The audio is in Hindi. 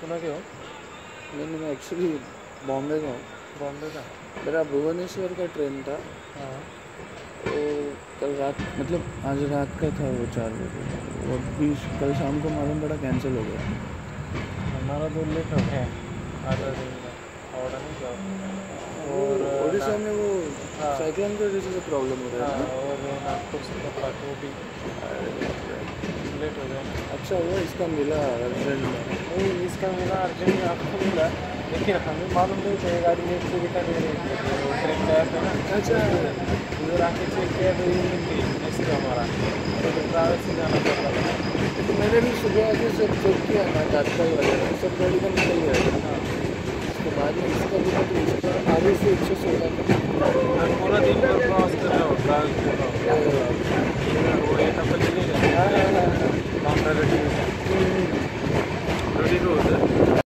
पुन्हा क्यों नहीं मैं एक्चुअली बॉम्बे का हूँ बॉम्बे का मेरा भुवनेश्वर का ट्रेन था? हाँ. तो कल रात मतलब आज रात का था वो चार बजे। वो भी कल शाम को मालूम पड़ा कैंसिल हो गया। हमारा तो लेट हो गया। आधा दिन का। हावड़ा नहीं क्या? और उड़ीसा में वो हाँ। साइक्लोन की वजह से प्रॉब्लम हो रहा है हाँ और नागपुर से वो भी लेट हो गया। अच्छा हुआ इसका मिला अर्जेंट। में इसका अर्जेंट आपको मिला लेकिन हमें मालूम नहीं था गाड़ी एक से रिटर्न ले रही थी ट्रेन ना अच्छा इधर आके चेक किया तो इसका हमारा तो से जाना पड़ता था तो मैंने भी सुबह सब चेक किया ना वगैरह सब गाड़ी का निकल गया था उसके बाद में इसका भी तो इसका आगे से एक सौ सोलह मैं पूरा दिन क्रॉस कर रहा हूँ। कर रहा हूँ वो ये